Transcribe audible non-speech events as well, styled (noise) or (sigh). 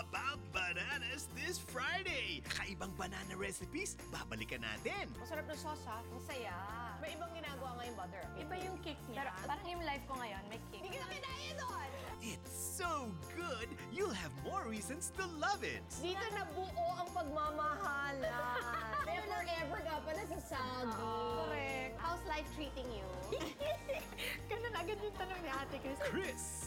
about bananas this Friday. Kaibang banana recipes, babalikan natin. Masarap na sauce ha. Masaya. May ibang ginagawa ngayong butter. Iba yung kick niya. Pero parang yung life ko ngayon, may kick. Hindi ka na kinaya doon! It's so good, you'll have more reasons to love it. Dito na buo ang pagmamahalan. (laughs) Kaya forever ka pa na sa Sagi. Ah, correct. How's life treating you? (laughs) Ganun agad yung tanong ni Ate Chris. Chris